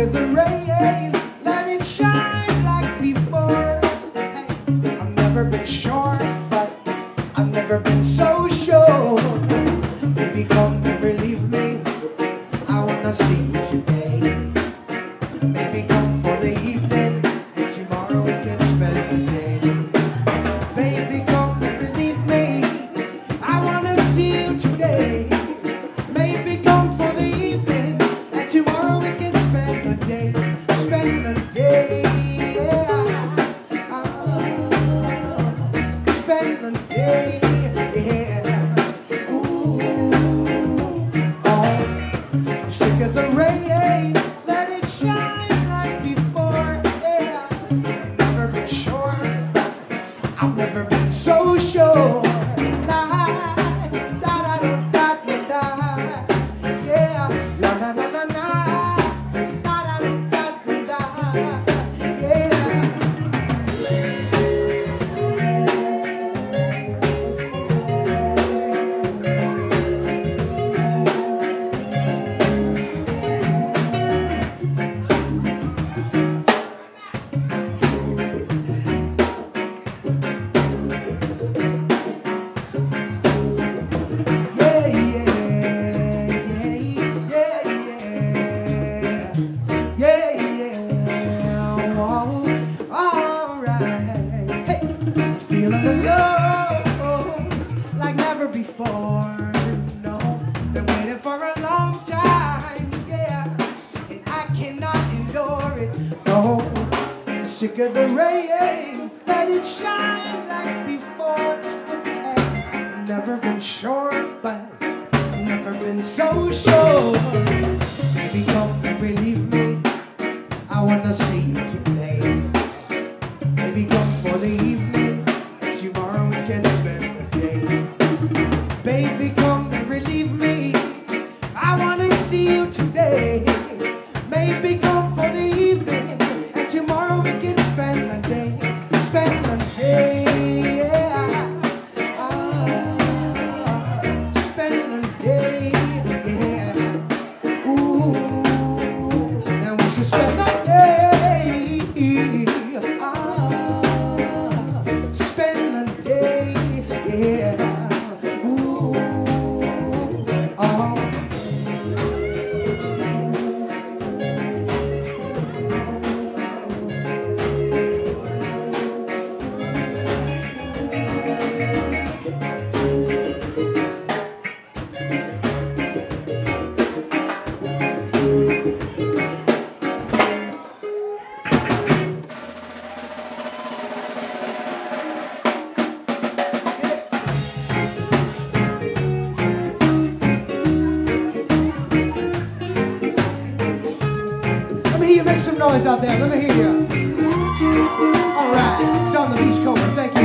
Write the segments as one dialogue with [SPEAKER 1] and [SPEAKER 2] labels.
[SPEAKER 1] of the rain. Let it shine like before. I've never been sure, but I've never been so sure. Baby, come and relieve me. I wanna see you today. Maybe come for the evening, and tomorrow we can spend the day. Baby, come and relieve me. I wanna see you today. Maybe come for the evening, and tomorrow The rain. Sick of the rain. Let it shine like before. Hey, never been sure, but never been so sure. Out there. Let me hear you. All right, it's on the beach corner. Thank you.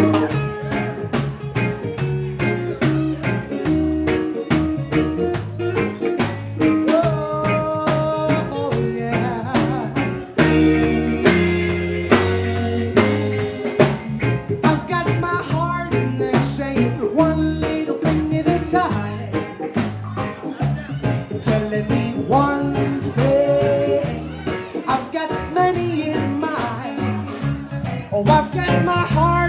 [SPEAKER 1] I've got my heart